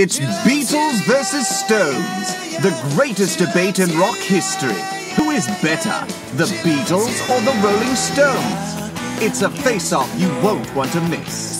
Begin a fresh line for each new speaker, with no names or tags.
It's Beatles versus Stones, the greatest debate in rock history. Who is better, the Beatles or the Rolling Stones? It's a face-off you won't want to miss.